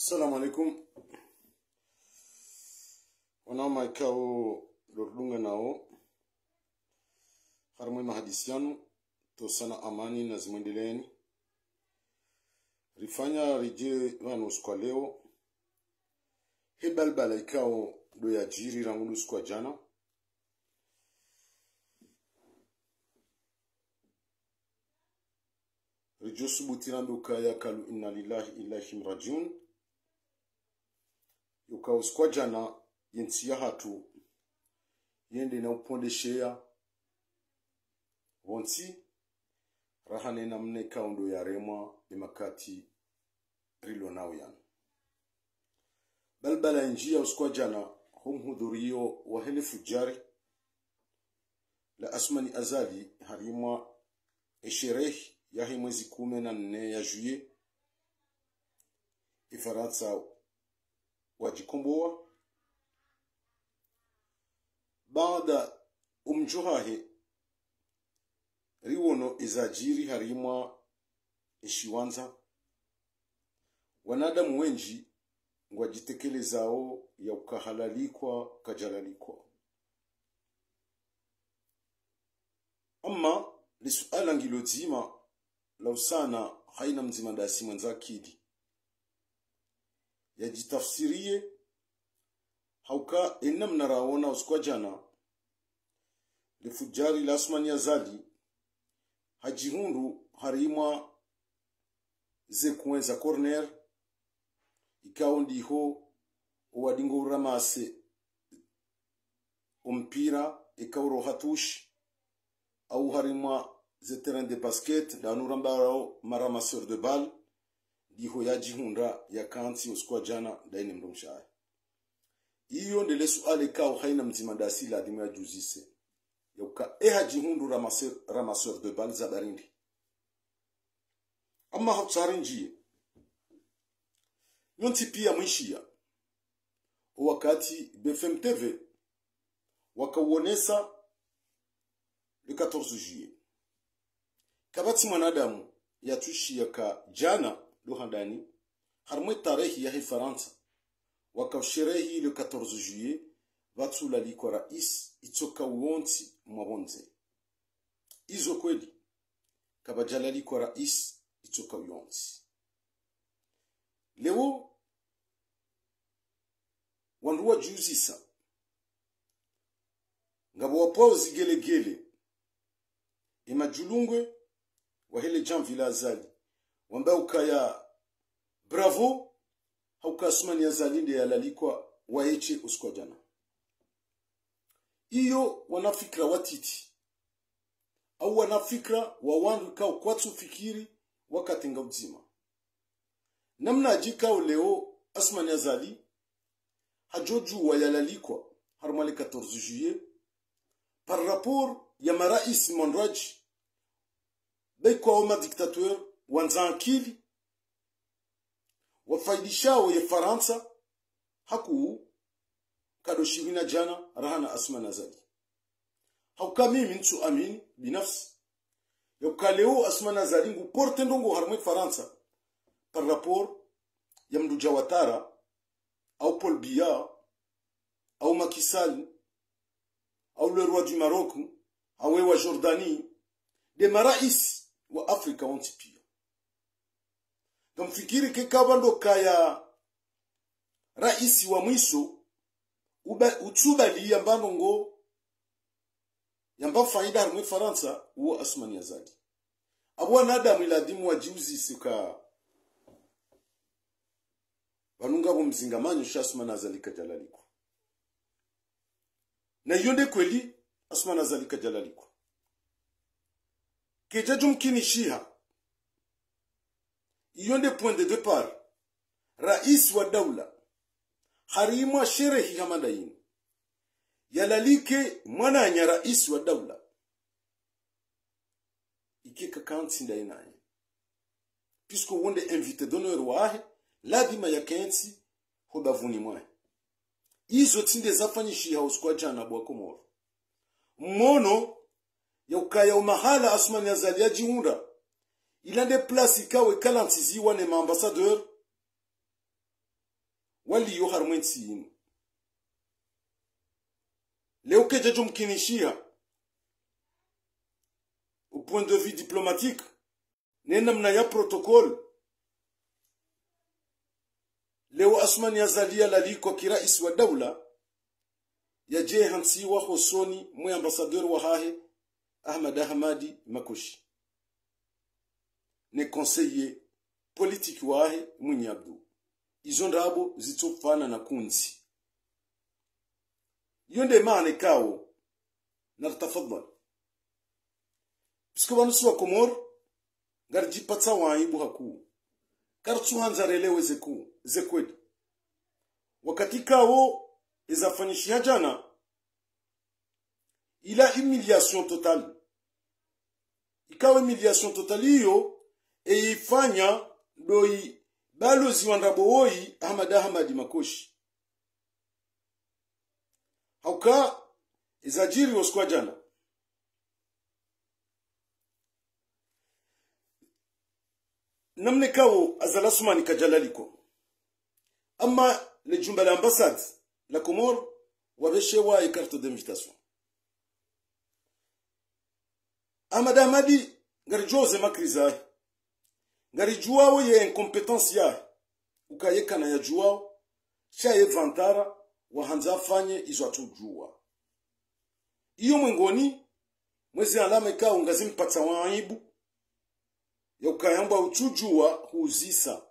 Assalamu alaikum. Wanama ikao lordunga nao. Harmwe mahadisiano to sana amani na zimwendeleeni rifanya rije vanu skwa leo. Hebalbala ikao do ya jiri rangulu skwa jana. Rijo kaya yakalu inna lillahi rajiun yukauskwa jana ya hatu. Yende na upondeshea wonsi rahane namne kaundo ya remwa emakati rilo nao yan. Balbala njia uskwa jana humhudhurio wa hele fujari. La asmani azali harima esherehi yahe mwezi kume na nne ya juye. Ifaransa wajikomboa baada umjuhahe riwono izajiri harimwa ishiwanza. Wanadamu wenji ngwajitekelezao ya ukahalalikwa kajalalikwa. Amma lisuala ngilozima la lausana haina mzima dasi mwenza akidi yajitafsirie. Hauka ina mnaraona usikwa jana lifujari la yazali ya zali hajihundu harimwa ze kuenza corner ikao ndiho owadingo mase ompira ikauro hatushi au harimwa ze terrain de basket danurambaro maramasseur de balle ndiho ya kanti usikwa jana daine mdomshaya iyo ndele suale kao haina mzima dasila adimu ya yajuzise yauka eha jihundu ramaseur, ramaseur de bali za barindi. Ama hatsari njie. Yonti pia mwishia. Wakati BFM TV wakauonesa le 14 juillet. Kabati mwanadamu yatushia ka jana luhandani harmwe tarehi ya Faransa wakasherehi le 14 juillet vatulalikwa rais itsoka uonti mwabonze izo kweli kabajalalikwa rais itsoka uonti leo wandu wajuzisa ngabo wapwao zigelegele emajulungwe wahele janvila azali wamba ukaya bravo. Haukasumani azalinde yalalikwa waeche usikwa jana. Iyo wanafikra watiti au wanafikra wawandu kao kwatsu fikiri wakatenga uzima namna ajikao leo asmani azali hajoju wayalalikwa harmale 14 juillet par rapport ya marais mondraji bekwao madiktateur wanzankili wafaidishao ya faransa haku kadoshirina jana rahana asma nazali hauka mimi amini binafsi. Yokaleo asma nazali ngu porte ndongo harmwe faransa par rapport ya mdu jawatara au paul biya au makisal au le roi du maroc au wa jordanie de marais wa afrika wanti pia kamfikiri ke ndo kaya raisi wa mwiso utsubali yambano ngo yamba faida harumwe faransa uwo asmani azali abo wanadamu iladimu wajiuzise ka mzinga vo mzingamanyo sha asmani azali kajalaliko na iyo nde kweli asmani azali kajalaliko kejajo mkini shiha iyo des point de départ. Rais wa daula harimwa sherehi hamadaini yalalike mwananya rais wa daula. Ikika kansi ndainanye puisque wonde invité d'honneur wahe ladima ya kensi hobavuni mwahe izo tsinde zafanyishiha usikwa jana bwa komoro mmono ya ukaya umahala asmani azali ajiunda ilande place ikawe kalantiziwa ne maambassadeur waliyo harmwensi yinu leo kejejo a au point de vue diplomatique ne namna ya protocole. Leo asmani azalia laliko kirais wa daula yaje hansiwa hosoni mwe ambassadeur wa hahe ahmad ahmadi makushi ne conseiller politique wahe mwinyi abdu izo ndabo zitsopfana na kunzi. Iyo nde maana kawo nartafadhal pisko komor siwa jipatsa ngarjipatsa waibu haku kartsuhanzarelewe zeku zekwedi. Wakati kawo ezafanyishia jana ila humiliation totale. Ikawa humiliation totale hiyo eifanya doi balozi ndaboi ahmad ahmadi makoshi. Hauka ezajiri woskwa jana. Namne kawo azala sumani kajalaliko amma le jumba la ambassade la comore wabeshewa carte d'invitation ahmad ahmadi ngari jose makrizahi ngari juwawo ye incompetence yahe ukayekana ya juwawo shaye vantara wahanza afanye izo atujua iyo mwengoni mwezi alama ikawo ngazimpatsa waibu yaukayamba uchujua huzisa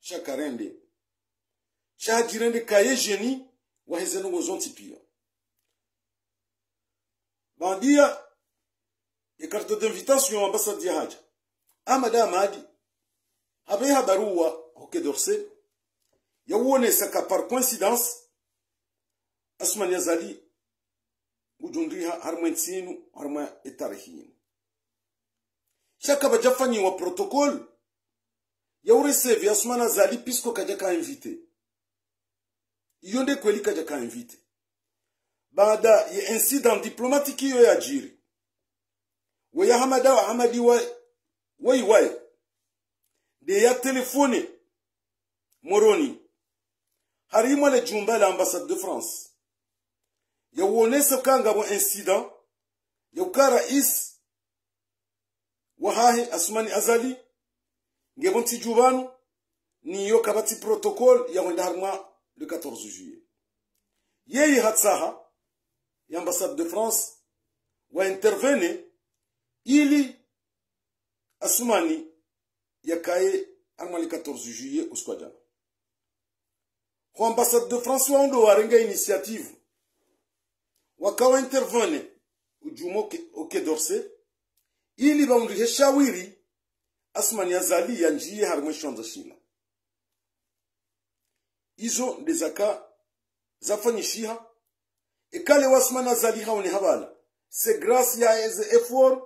chakarende shahajirende kaye jeni waheze nungo zonti pia. Bandia e carte d'invitation ambassade ya haja. Amada ahmadi habe barua hoke dorse yawonesa ka par coincidence asman yazali gujundriha harmwe ntsinu harmwe etarihinu shaka bajafanyiwa protocole yauresevi asmana zali pisko kaja ka invite iyo nde kweli kaja ka invite baada ya incident diplomatique iyo yajiri weya hamada wa hamadi wa weiwaye de ya telefone moroni. Harimo le jumba la ambassade de france. Yawonesa kanga bo incident. Yauka rais wahahe asmani azali. Ngebo ntijubanu niyo kabati protocole yawenda harma le 14 juillet. Yeyi hatsaha ya ambassade de france wa intervene ili asumani yakaye a le 14 juillet au Squadja. L'ambassade ambassade de france a warenga initiative. Wakawa intervene ujumo oke dorse ili baundihe shawiri asmani yazali ya njiye harimwe shonza shina izo ndezaka zafanyishiha ekale wasmana azali haone habala. C'est grâce ya eze effort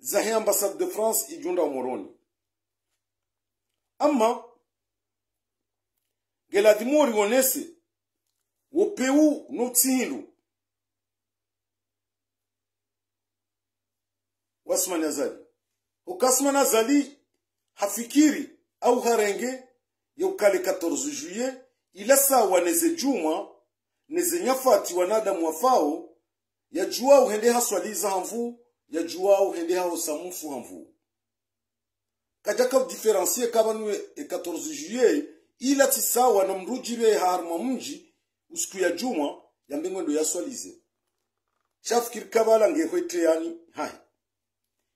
Zahé ambassade de france ijunda moroni ama geladimori wonese wopeu no tsihilu wasmani azali ukasmani azali hafikiri au harenge ya ukale 14 juillet ila sawa neze juma neze nyafati wanadamu wafao ya jua uhende haswaliza hamvu ya jua uhende hao samufu hamvu kaja diferansiye kabanwe e 14 juye ila tisawa na mrujire harma mji usiku ya juma ya mbengwendo yaswalize shafikiri kabala ngehwete yani hai.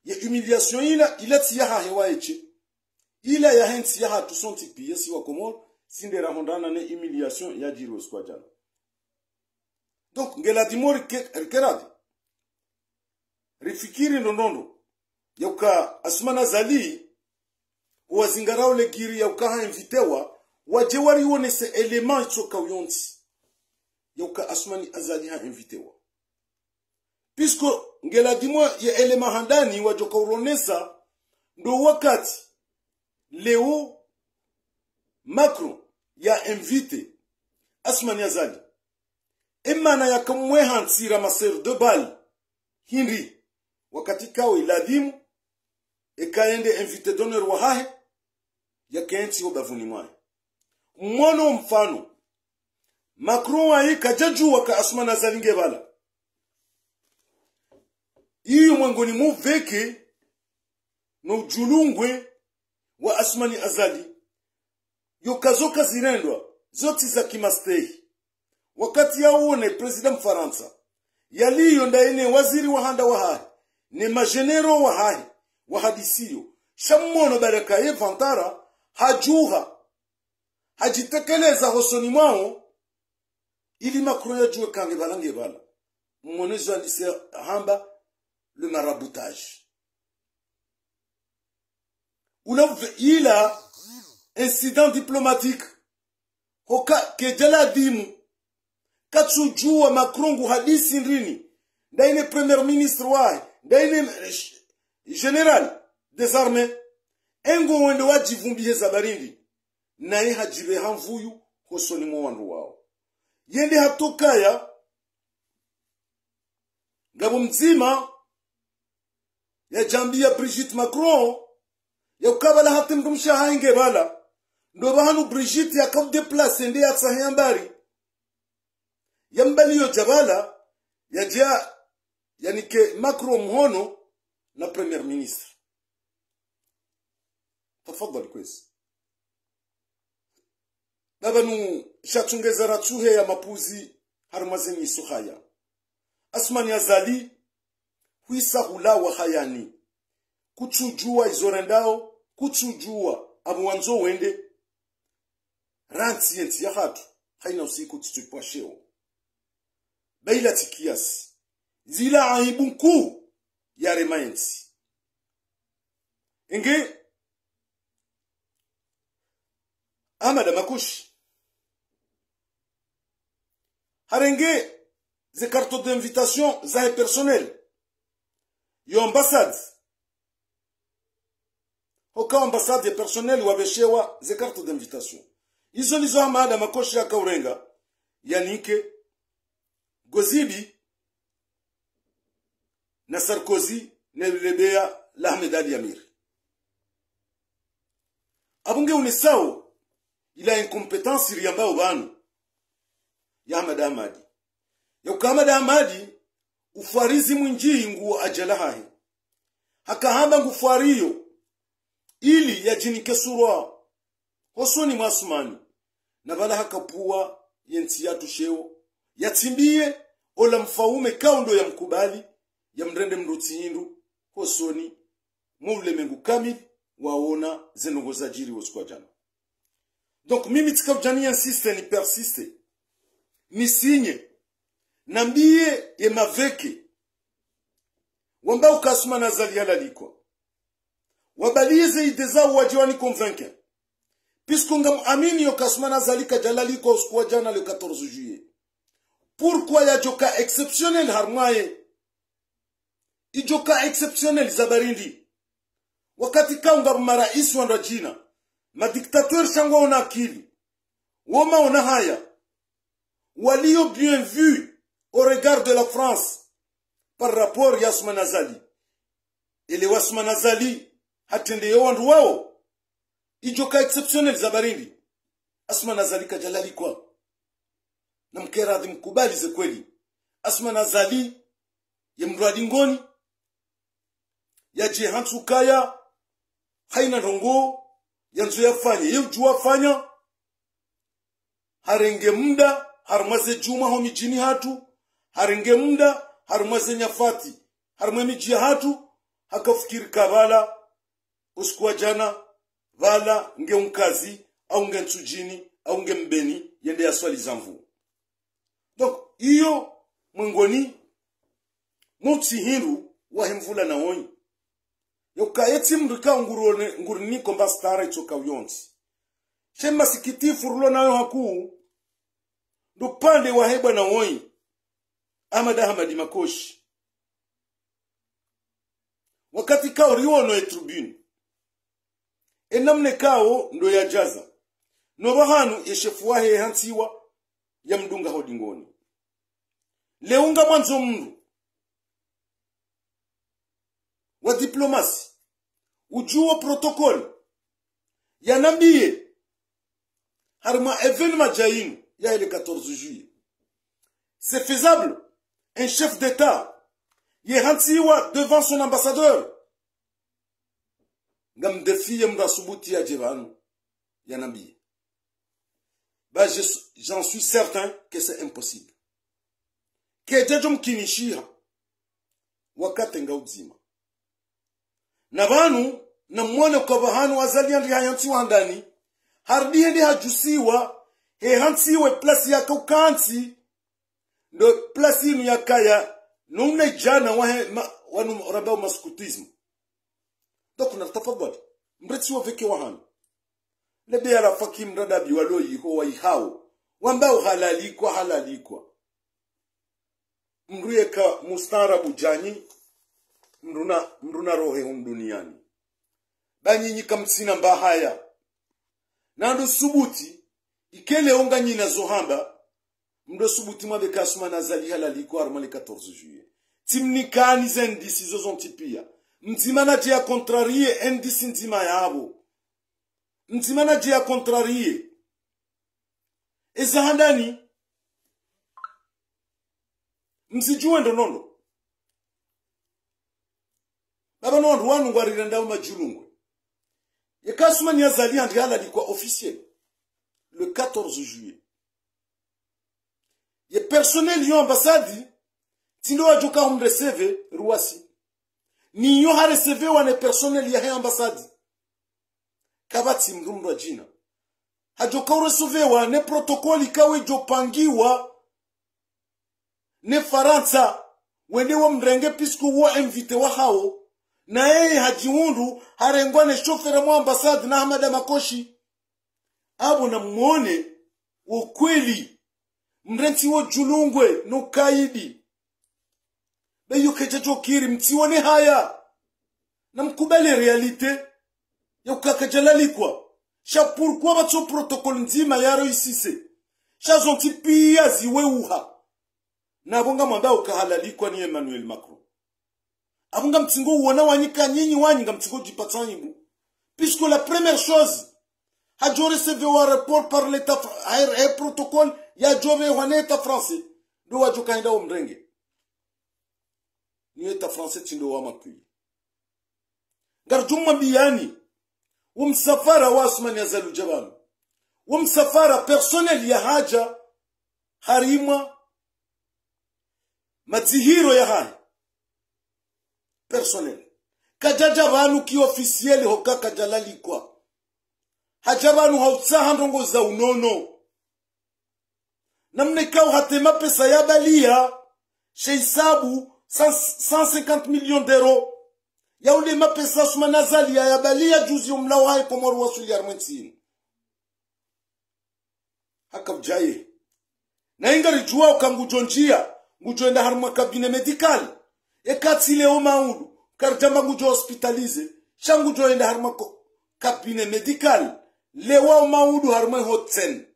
Ye humiliation ila ila tiya ha hewa eche. Ila ya henti ya hatu sonti piye si wa komor sindera hondana ne humiliation ya jiro kwa jana donc ngela rikeradi rifikiri nondondo ya uka asmana zali wazingarao le giri ya ukaha invitewa waje wari wonese element choka uyonti. Ya uka asmani azali ha invitewa. Pisko ngeladimwa ya elema handani wajoka uronesa ndo wakati leo macron ya invite asmani azali. Emana yakamwehansira maser de bal hindi wakati kawe ladimu ekaende invite d'honneur wahahe yakaensi wo bavuni mwaye mmono mfano. Macron wayi kajajuwa ka asmana zalinge bala. Iyo mwangoni muveke no ujulungwe wa asmani azali. Yokazoka zirendwa zoti za kimastehi. Wakati yaone presida mfaransa yaliyo ndaene waziri wa handa wa hahi ne majenero wa hahi wa hadisiyo. Baraka ye vantara hajuha hajitekeleza hosoni mwao ili makro yajue kange balange bala. Mmonezo andise hamba le maraboutage ula ila incident diplomatique. Hoka kejala dimu katsujua makrongu hadisi ndrini ndaine premier ministre wahe ndaine general des armées engo wende wajivumbihe zabarindi naye hajibe hamvuyu koso ni wandu wao. Yende hatokaya. Ngabo mzima yajambia brigitte macron yakukabala hati mndu hainge bala. Ndo bahanu brigitte yakaudeplace nde yatsahe yambari yambaliyo jabala yajia yanike macron mhono na premier ministre tafadhali kwezi baba nu shatungeza ratsuhe ya mapuzi harumazeni iso haya asmani azali huisa hulawa hayani kutsujua izorendao kutsujua abo wanzo wende ranti yenti ya hatu haina usiku titupasheo baila tikiasi zila aibu nkuu ya remayensi enge ahmad makush. Harenge ze carton d'invitation za ye personnel yo ambassade. Hoka ambassade ye personnel wabe shewa ze carte d'invitation. Izo ndizo ahmad makush yaka urenga yanike gozibi na sarkozy nelebea lahmed ali amir. Abunge unisawo ila incompetence riyambao banu. Ya madamadi ahmad ahmadi ufarizi mwinji nguo ajala hahe hakahamba ngufwariyo ili yajinike surwa. Hosoni mwasumani. Na bala hakapuwa yensi yatu sheo yatimbie ola mfaume kaundo ya mkubali ya mrende mrutsi hindu hosoni muulemengu kamili waona zenongo za jiri wosikwa jana donc mimi tikavujani insiste ni persiste nisinye nambie ye maveke. Wamba ukasuma na zali halalikwa wabalize ide zao wajiwani convaincre puisque ngamamini yo kasuma na zali kajalalikwa usikuwa jana le 14 juillet pourquoi ya joka exceptionnel harmaye ijoka exceptionnel za barindi wakati kaunga maraisi wanda jina madiktateur shangwa ona akili. Woma ona haya. Walio bien vu au regard de la France par rapport ya Asma Azali. Ele wasma Nazali hatende yo wandu wao. Ijoka exceptionnel za barindi. Asma Nazali kajalali kwa? Na mkeradhi mkubali ze kweli. Asma Nazali ya mradi ngoni. Ya jihantu kaya haina rongo yanzu yafanya ye jua fanya harenge muda harmaze juma ho mijini hatu harenge muda harmaze nyafati harmwe miji hatu hakafikiri kabala usikuwa jana vala nge unkazi au nge nsujini au nge mbeni yende ya swali zamvu donc iyo mwengoni mutsi hindu wahemvula na onyi eti mrika ngurone ngurini komba stara choka uyonti shema masikitifu rulo nayo hakuu ndupande wahebwa na woi Ahmad Ahmad Makoshi. Wakati kao riwono e tribune. Enamne kao ndo yajaza jaza. hanu yeshefu wahe hansiwa ya mdunga hodingoni leunga mwanzo mndu wa diplomasi ujuo protokoli yanambie. Harma événement jayin ya le 14 juillet. C'est faisable. Un chef d'état ye hantiwa devant son ambassadeur. Ngam defiye mda subuti ya jevanu ya nabi bah j'en suis certain que c'est impossible. Que jajo mkinishia wakati nga uzima na banu na mwana kwa bahanu wazalia ndi hayantiwa ndani. Hardi ndi hajusiwa he hantiwe plasi ya ukansi ndo plasi inu yakaya nune jana wahe ma, wanu rabau maskutismu. Donc na tafadhali mreti wa veke wahanu lebe ya rafaki mradabi walo yiho wa ihao wambao halalikwa halalikwa. Mruye ka mustarabu janyi mruna mruna rohe hum duniani. Banyinyi kamtsina mbahaya. Nando subuti ikele onga nyina zohamba mdo subuti mwa beka suma na zali halalikwa arma le 14 juillet. Timnikani zendisi zo zontipia mzima na je ya contrarie endisi nzima yabo mzima na je ya contrarie ezahandani msijue ndo nono wanu ngwarira ndawo majulungwe yekasuma ni azali andi ala likwa officiel. Le 14 juillet. Ye personnel yo ambasadi tindo wajuka humreseve ruwasi niyo hareseve wane personnel ya he ambassadi kabati mrumro jina. Hajoka uresuvewa ne protokoli kawe jopangiwa. Ne faransa wende wa mrenge pisku wa invite wa hao na yeye hajiundu harengwa ne shofera mwa ambasadi na hamada Makoshi abo na muone ukweli. Mrenti wo julungwe no kaidi. Beyo kejajo kiri mtione haya. Na mkubali realite ya ukakajalalikwa sha pourquoi batso protocole nzima yaro isise sha zonti pia ziweuha na abonga mwamba ukahalalikwa ni Emmanuel Macron abonga mtingo uona wanyika nyinyi wanyinga mtingo jipatsanyibu puisque la première chose hajo un rapport par l'état un protocole ya jove wane état français. Ndo wajo kaenda omrenge ni état français tindo wa makui ngarjuma biyani umsafara wa Asmani Azalu Jabal umsafara personnel ya haja harimwa madzihiro ya haya personnel kajaja vanu ki officiel hoka kajalalikwa haja vanu hautsaha ndongo za unono. Namnekao hatema pesa ya balia sheisabu 150 millions d'euros yaule mapesa suma nazali ya balia juzi umlao hai komoru wasuli Haka ujaye. na ingari juwa ukangujonjia ngujoenda harumwa kabine medical ekatsile o maudu karjamba ngujo hospitalize shangujoenda haruma kabine medical lewa o maudu haruma hotsen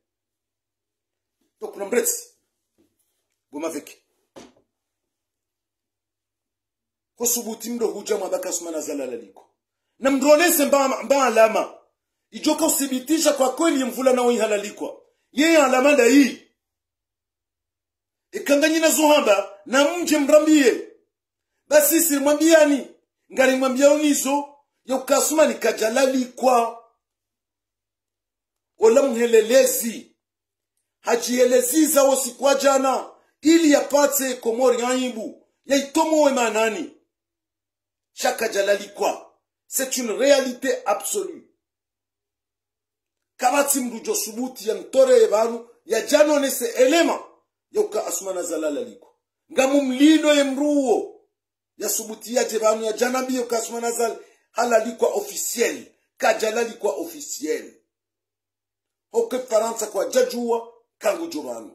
to kuna mretsi goma veke. Ko subuti mdo huja mwabaka suma na zalala liko. Na mdronese mba, mba alama ijoka usibitisha kwa kweli mvula nao ihalalikwa yeye alama da hii. Ikanganyina zuhamba na mje mrambie basi simwambiani. Ngari mwambia unizo yokasuma nikajalalikwa ola mhelelezi. Hajieleziza wosikwa jana. Ili yapate komori aibu yaitomowe manani. Shakajalalikwa c'est une réalité absolue. Kabati mrujo subuti ya mtore banu. Ya janonese elema. Yoka asumana zalala liko. Ngamu mlindo ye mruo ya subuti ya banu ya janabi yoka asumana zal halalikwa officiel. Kajalalikwa officiel. Hoke faransa kwa jajua kangu jobanu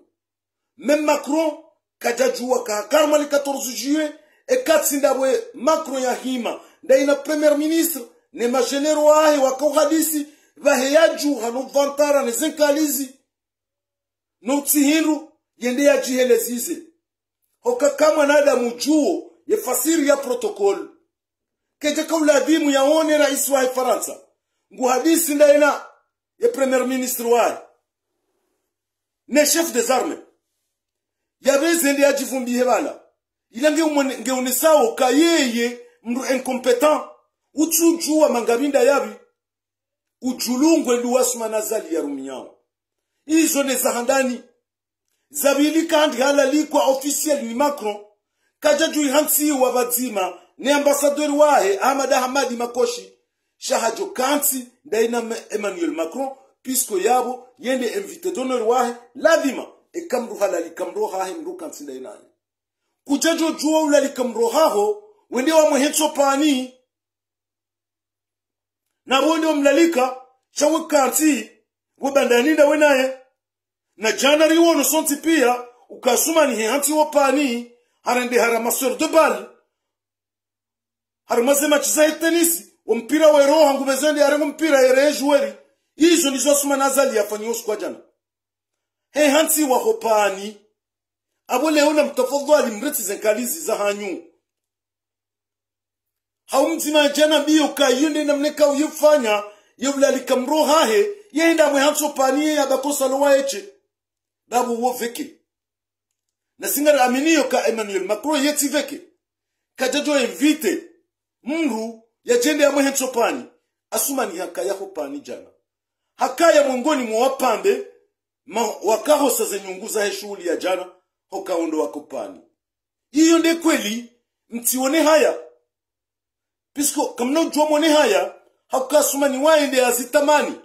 même macron kajajua ka karma le 14 juillet e katsindabwe macron ya hima ndaina premier ministre ne magenero ahe vantara ne zinkalizi no tsihiru yende yajihelezize hoka kama nadamu juo ye fasiri ya protokol keje kauladimu yaone rais wa faransa. Nguhadisi ndaina ye premier ministre wa ne chef des armes. Yabezende ajivumbihe bala. Ila ngeunesawo ka yeye mndu incompetent utsujua mangabinda yabi ujulungwe luwasumana zali ya ruminyao. Izo ne zahandani. Zabili kandi halalikwa officiel ni macron kaja juu hansi wa bazima ni ambassador wahe ahmad ahmadi makoshi. Shahajo kansi ndaina emmanuel macron pisko yabo yende invité d'honneur wahe ladhima ekamru halali kamro hahe mru kansi ndainani kujajo juwa ulali kamro haho wende wa mwehetso pani na wende wamlalika shawe kansi webandaninda wenaye na jana riwono sonti pia ukasuma ni hanti wa pani harende hara maseur de balle har match za tenisi. Wa mpira wa roho ngumezende arengo mpira ya jueri izo nizo suma nazali yafanyiwa siku jana. He hansi wa hopani. Abo leo na mtafadhali mreti zenkalizi za hanyu. Haumtima jana biyo ka yende namneka uyefanya yevulali kamro hahe yenda mwe hanso pani ya bakosa lowa eche. Dabu wo veke na singara aminiyo ka Emmanuel Macron yeti veke kajajo invite mru ya jende ya mwe hanso pani asuma ni haka yako pani jana. Haka ya mwongoni mwa wapambe wakaho saze nyunguza shughuli ya jana hokaondo wako pani hiyo nde kweli mtione haya. Pisko kamna ujua mwone haya hakukasuma ni waende azitamani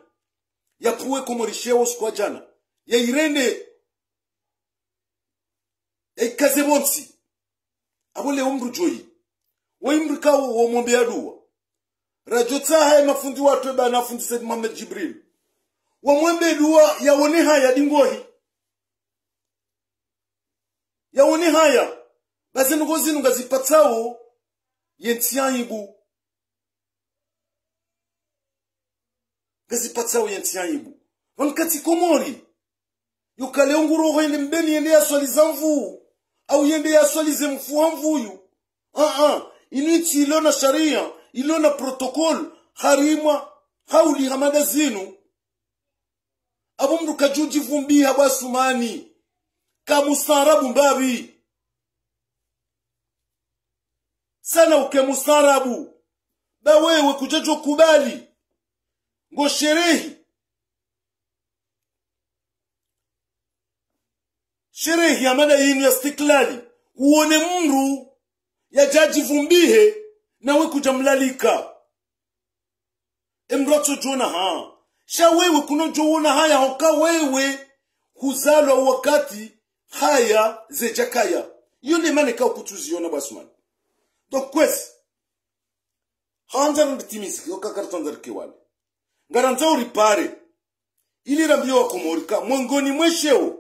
yapuwe komorishewo kwa jana. Yairende yaikaze bonsi. Abo leo mru joyi waimri kawo womwombe aduwa rajo tsaha ya mafundi watu na fundi Said Muhammad Jibril. Wamwombe duwa yaone haya dingohi. Yaone haya. Basi ngozi ngazipatsawo yentiyanyibu ngazipatsawo yentiyanyibu wankati komori. Yukale nguroho yende mbeni yende yaswaliza mvuu au yende yaswalize mfuwa mvuyu. Ah ah inuiti ilona sharia ilona protokol harimwa hauli hamada zinu abo mndu kajujivumbiha bwasumani kamusarabu mbabi. Sana uke musarabu. Ba wewe kujajo kubali. Ngo sherehi ya mada yinu ya stiklali. Uone mru ya jaji vumbihe nawe kuja mlalika. Emroto jona ha? Sha wewe kuno jona haya hoka wewe kuzalwa wakati haya zejakaya. Iyo ni mane ka kutuziona basumani donc kwesi hanza nditimizi okakartonzar kiwale ngaranza uripare. Ili rambio wakomorika mwongoni mwesheo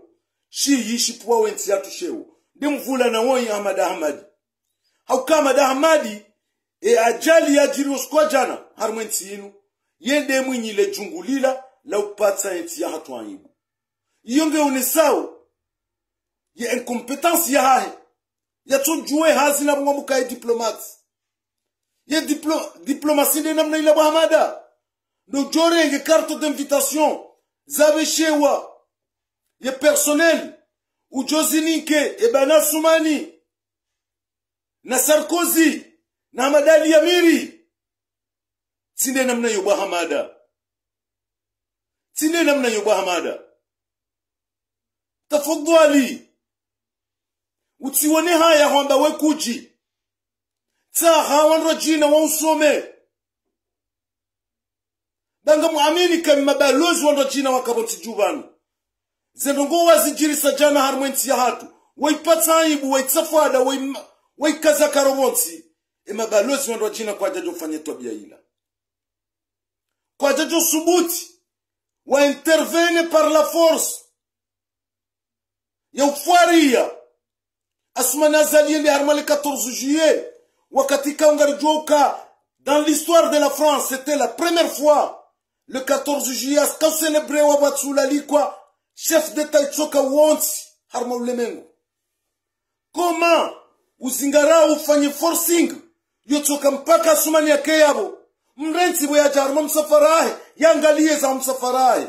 shi yishi puwa wensi yatu sheo ndi mvula na woi Ahmad Ahmadi hauka Ahmad Ahmadi e ajali ya jiri uskwa jana harmwensi inu. Yende mwinyile jungulila la upatsa enti ya hatu anyibu iyonge unisao ye incompetence ya hahe. Yatujue hazi na bunga mukaye diplomate ye diplo, diplomasi nde namna ila bahamada no jorenge carte d'invitation zabe shewa ye personnel ujozinike ebana sumani na sarkozy na madali yamiri. Sinde namna yo bahamada sinde namna yo bahamada tafadhali utsione haya kwamba we kuji. Tsaha wanro jina wa usome. Banga muamini kami mabalozi wanro jina wakaboti jubanu zendongo wazijirisa jana harmwensi ya hatu. Waipatsa aibu waitsafada waikaza karobonsi e mabalozi wanro jina kwa jajo fanye tabia ila. Kwa jajo subuti wa intervene par la force. Ya ufaria asumani azaliende harima le 14 juillet wakati kaungarijouka dans l'histoire de la France c'était la première fois. Le 14 juillet quand célébré wabatulalikwa chef d'état itsoka wonsi harma ulemengu. Koma uzingara ufanye forcing yotoka mpaka sumani yake yabo mrensi boyaja harima msafarahe yangalie za msafarahe.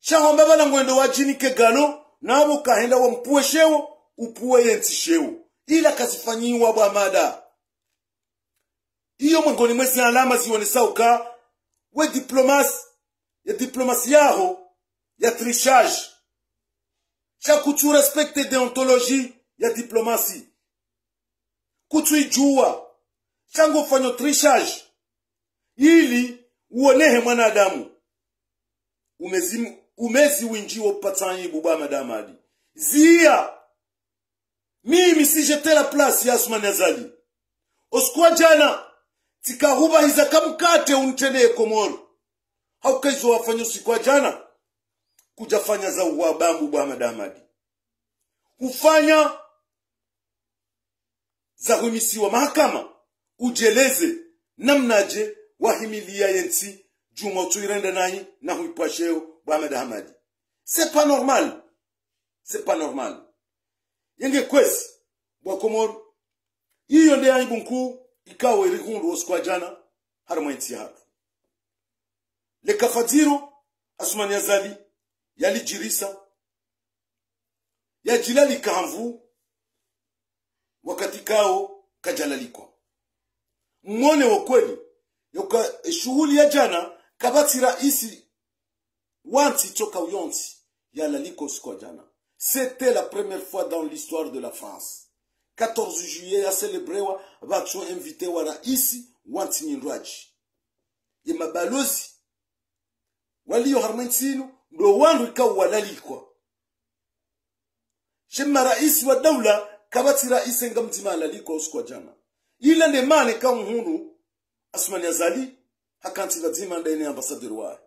Shahomba bala ngwendo wajinike galo nabo kahenda wampuwe shewo upuwe yenti shewo ila kazifanyiwa bwa mada. Iyo mwengoni mwezi alama zionesauka we diplomasi ya diplomasi yao ya trichage. Shakuchu respecte deontologie ya diplomasi kutuijua chango fanyo trichage. Ili uonehe mwanadamu umezi, umezi winjiwo patanyi bubwa madamadi zia! Mimi si jete la place ya Asmani Azali. Osikuwa jana tikahubahiza kamkate untendeye komoro haukaizo wafanya usiku wa jana? Kujafanya za uwabambu bwa madamadi hufanya za huimisiwa mahakama. Ujeleze namnaje wahimilia yensi juma utuirende nanyi na huipwasheo bwa madamadi c'est pas normal. C'est pas normal. Yenge kwezi bwa komoro iyo ndi aibu nkuu ikawa irihundu osikwa jana harimwensi hatu lekafadziro asumani azali yalijirisa yajilali kamvu wakati kao kajalalikwa mmone wa yoka shughuli ya jana kabati raisi wanti toka yalaliko jana. C'était la première fois dans l'histoire de la France. 14 juillet ya celebrewa batu invité wa raisi wanti nyindwaji ye mabalozi walio harmansinu ndo wandu ikawa walalikwa. Shema raisi wa daula kabati raisi nga mzima alalikwa usiku jana. Ila ne mane ka muhunu asmani azali hakanti vazima ndaine ambasaderi wae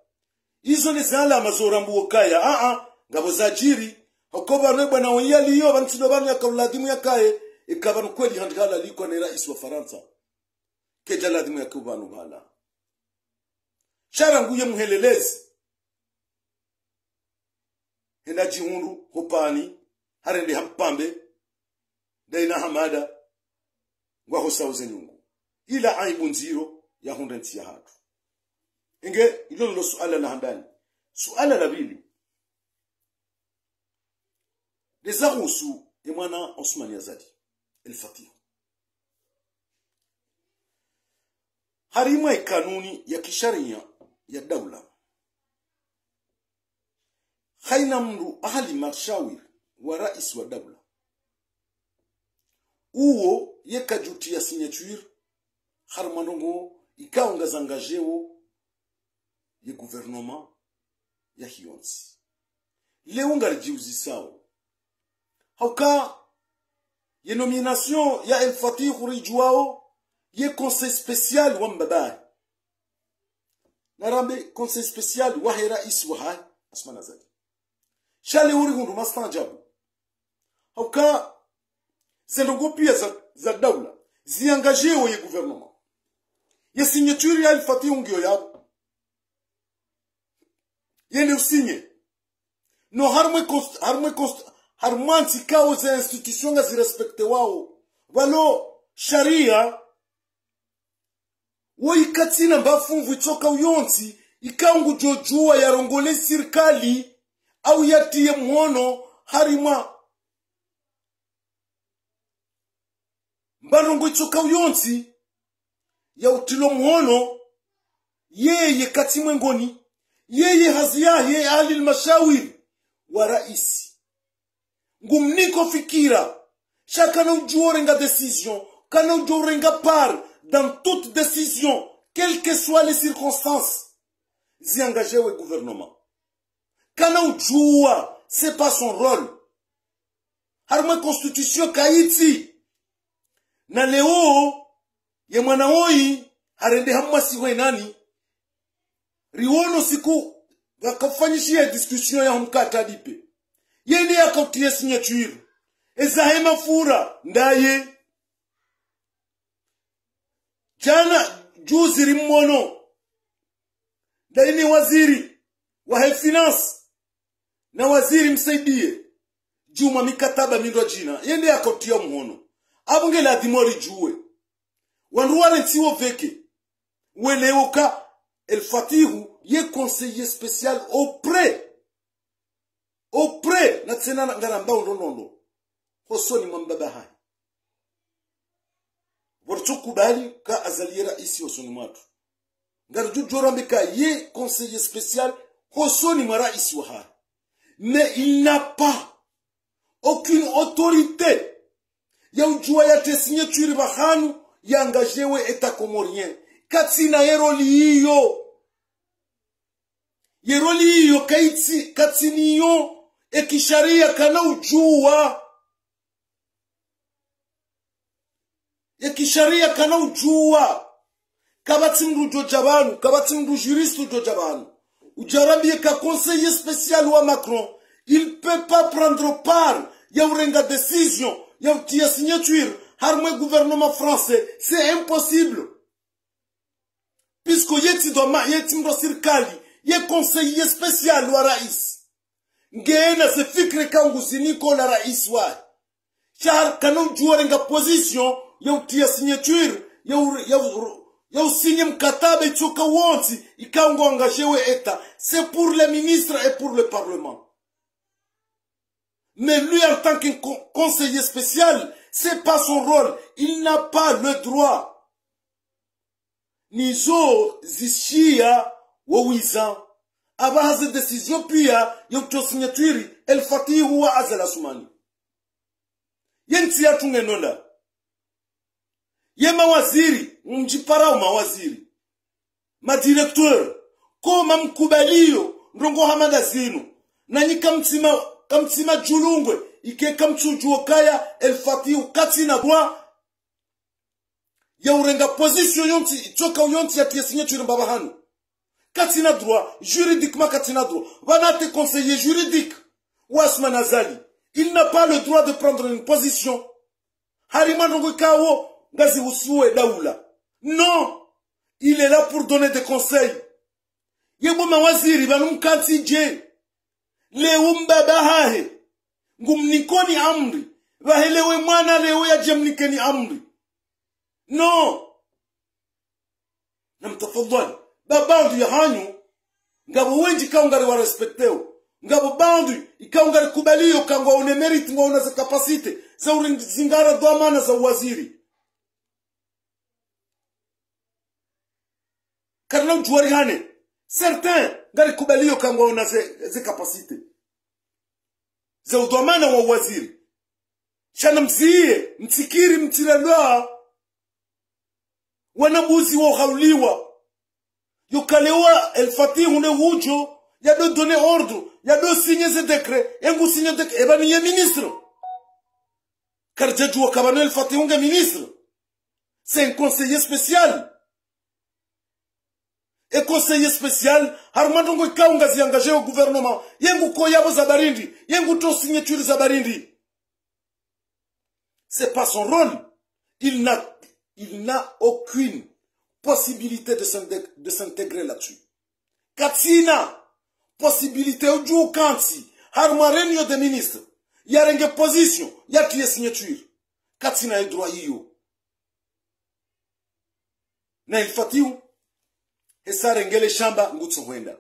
izo ni zala mazorambu kaya. A ngabo za jiri hokoba ne bwana wiyaliyo bantido banu ya yakaye ikaba kweli handikala likwa ne rais wa faransa. Kejaladimu yakubanu bala shara nguye muhelelezi henda jihundu hopani harende hampambe daina hamada ngwa hosauze nyungu. Ila aibu nziro ya hunda nti ya hatu. Inge ilo ndo suala la handani. Suala la bili. Lizahusu ya mwana Osman Yazadi el-Fatih harima kanuni ya kisharia ya daula haina mru ahali marshawir wa rais wa daula uwo yekajutia signature harmanongo ikaongazangajewo ye gouvernement ya hiyonsi leo ngalijiuzisawo hauka ye nomination ya elfatih rijuao ye conseil spécial wa mbabari. Narambe conseil spécial wahe rais wa hai asmana zadi shale uri hundu mastanjabu hauka zendongo pia za, za daula ziangajewe ye gouvernement ye signature ya Fatih ungio yabo yende usinye. No harmwe kost, harmwe kost, harmanti kao za institution zirespekte wawo walo sharia wo ikatina mbafumvu ikangu jojua yarongole sirikali au yatiye mhono harima mbarongo itoka uyonsi ya utilo mhono yeye katimwe ngoni yeye haziyahe ahli almashawir wa raisi. Ngumniko fikira chacun ujuorenga décision kana ujuorenga part dans toute décision quelles que soient les circonstances ziengagewe gouvernement kana ujua c'est pas son rôle. Harumwe constitution kaiti na leo ya mwana woi harende hamwasiwe nani. Riwono siku wakafanyishia discussion ya mkata dipe. Yende yakautie signature ezahe mafura ndaye. Jana juzi rimmono ndaini waziri wahe finance na waziri msaidie. Juma mikataba mindwa jina. Yende yakautia mhono. Avungele ladhimori juwe. Wandu warentsiwo veke. Welewoka el fatihu ye conseiller spécial auprès. Auprès na tsena ngara mbao ndonondo hosoni mwambaba hai kubali ka azalie raisi hosoni mwatu. Ngarju jujorambe ka ye conseiller spécial hosoni mwa raisi wa hai mais il n'a pas aucune autorité. Ya ujua ya te signature bahanu ya engagewe eta comorien katsina yeroli hiyo yeroli hiyo kaitsi katsiniyo ekisharia kana ujua. Ekisharia kana ujua. Kabatsi mndu ujoja banu kabatsi mndu juriste ujoja banu ujarambie ka conseiller spécial wa macron. Il peut pas prendre part. Ya urenga décision. Ya utia signature. Harmwe gouvernement français c'est impossible. Puisque yeti doma yeti mndo serikali ye conseiller spécial wa rais ngeena se fikre kangu ziniko la rais wa char kana ujuarenga position ya utia signature ya ya usinye mkataba ichoka wonsi ikango engagewe eta. C'est pour les ministres et pour le parlement. Mais lui en tant que conseiller spécial c'est pas son rôle. Il n'a pas le droit. Nizo zishia wawiza. Abahaze decision pia ya kutosignature elfatihi huwa azala sumani. Yenti yatungenonda ye mawaziri mjiparao mawaziri. Madirekteur koma mkubalio ndongo hamada zinu. Nanyi kamtsima kamtsima julungwe ike kamtsujuo kaya elfatihu katsina bwa. Ya urenga position yonti itoka yonti ya tie signature mbaba hanu. Katina droit juridiquement katina droit vanate conseiller juridique wasma nazali. Il n'a pas le droit de prendre une position. Harima ndongo kawo non. Il est là pour donner des conseils. Yebo mawaziri vanumkatsi je leo mbaba hahe. Ngumnikoni amri. Vahelewe mwana leo yajemnikeni amri. No namtafadhali babandu ya hanyu ngabo wenji kaungari wa respekteo ngabo bandu ikaungari kubaliyo kangwa une merit ngwa una za kapasite za doa dhamana za uwaziri karna ujuari hane certain ngari kubaliyo kangwa una ze, ze kapasite za udhamana wa uwaziri shana mziye mtsikiri mtirelwa wanabuzi wohauliwa yokalewa elfati hune wujo yado donne ordre yado signer ce décret engu signer décret. Ebani ye ministre. Karja juwa kabano elfati hunge ministre. C'est un conseiller spécial et conseiller spécial harumandongo ikaunga ziangaje au gouvernement. Yengu ko yabo za barindi yengu to signature za barindi c'est pas son rôle. Il n'a il n'a aucune possibilité de s'intégrer là-dessus. Katsina, possibilité uju kanti, harma réunion des ministres, yarenge position, ya tuye signature. Katsina e droit hiyo. Na ilfatiu, hesare ngele shamba ngutso huenda.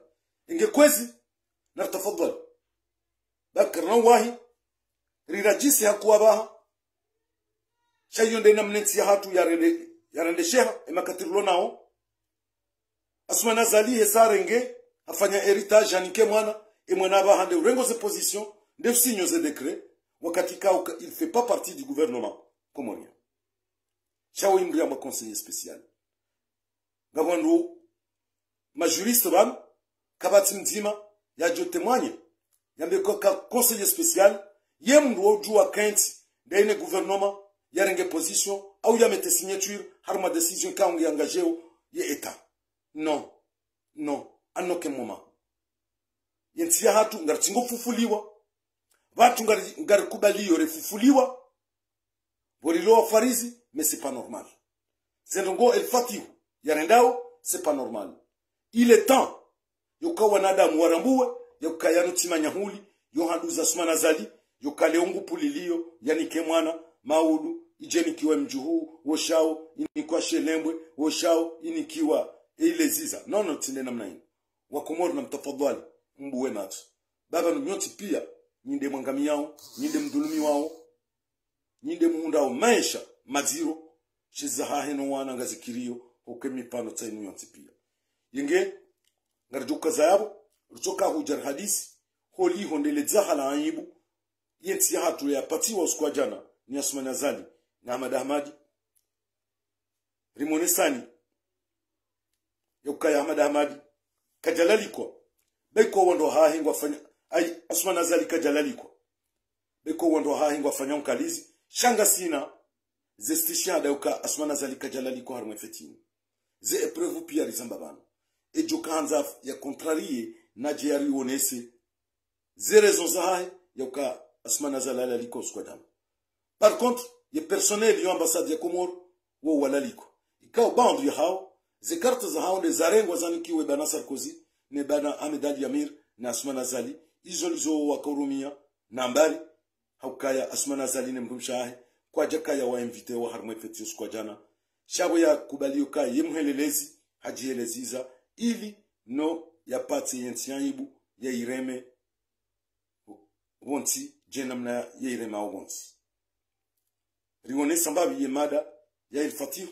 Inge kwezi, na tafadhali. Bakar na wahi, rirajisi hakuwa baha, shayonde na mnensi ya hatu yarende yarendesheha emakatirilo nao. Asumana zali hesarenge afanya heritage anike mwana emwana abahande urengo ze position ndefu sinyo ze décret wakati kao il fait pas partie du gouvernement comorien chawo imbria ma conseiller spécial. Ngabwandu majuriste bam kabati mzima yajo témoigne yambe ko ka conseiller spécial yemndu ojua kenti ndaine gouvernement yarenge position au yamete signature harma décision ka ngi engagé ye état. Non non aucun moment. Yentsiya hatu ngari tingofufuliwa vatu ngari, ngari kubaliyo refufuliwa bolilo wa farizi mais c'est pas normal. Zendongo el fatihu yarendao c'est pas normal il est temps yoka wanadamu warambue yoka yanutima nyahuli yohanduza sumana zali yoka leungu puliliyo yanike mwana maudu ijenikiwa mjuhu woshao inikwa shelembwe woshao inikiwa ile ziza. Nono tinde namna hii. Wakomoro na mtafadhali mbuwe nacho baba nyoti pia nyinde mwangami yao nyinde mdulumi wao nyinde muundao maisha maziro shizahahe no wana ngazikirio hoke mipano tsainu yonsi pia yenge ngarjuka zayabo rutoka hujar hadisi holi hondele zahala aibu yensi hatu ya pati wa usikwa jana ni Asman azali na ahmad ahmadi rimonesani yokaya ahmad ahmadi kajalalikwa beko wando hahingwa fanya ai Asman azali kajalalikwa beko wando hahingwa fanya unkalizi. Shanga sina zestisha dauka Asman azali kajalalikwa harmwe fetini. Ze epreuve pia rizamba bana ejo kanza ya kontrarie na onese zo zahai zahaye yauka asmana zalala liko squadam par contre ye personnel yo ambasadi ya komoro wo walaliko ikao bandu ya hao ze karte za hao ne zarengwa zanikiwe bana sarkozy ne bana ahmed ali amir na asmana zali. Izo lizo wakorumia nambari haukaya asmana zali ne mrumshahe kwa jakaya wa invite wa harmwe fetius kwa jana. Shabo ya kubalio muhelelezi, yemhelelezi hajieleziza ili no yapate yensiaibu ya ireme. Wonti jenamna ya ireme au wonti. Rione sambabi ye mada ya ilfatih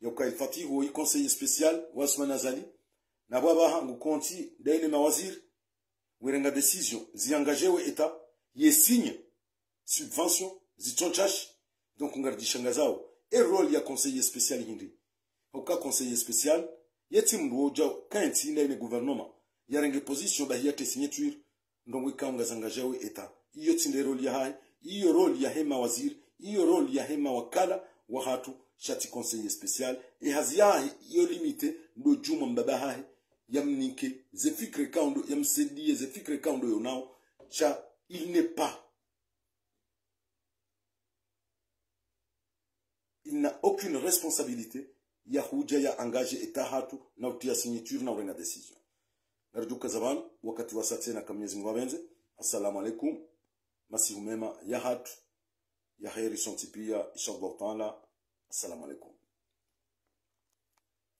yoka ilfatih wo conseiller spécial wasman azali na baba hangu konti daine mawazir. Wirenga decision ziangajewe eta ye signe subvention zitonchash donc ngardishanga zao e role ya conseiller spécial hindi hoka conseiller spécial yeti mndu woja kainti ni gouvernement yarenge position ba bahiyate signature ndongo ikaunga zangajewe eta. Iyo tinde role ya hai. Iyo role ya hema waziri. Iyo role ya hema wakala wa hatu shati conseiller spécial e hazia iyo limite ndo juma mbaba hai. Yamnike zefikre kaundo yamsedie zefikre kaundo yonao cha il n'est pas. Il n'a aucune responsabilité ya huja ya angaje eta hatu na utia signature na urena decision. Narjuka zaban wakati wa saa tena kama Mwenyezi Mungu assalamu alaikum. Masihu mema ya hatu. Ya heri sonti pia. Inshallah taala. Assalamu alaikum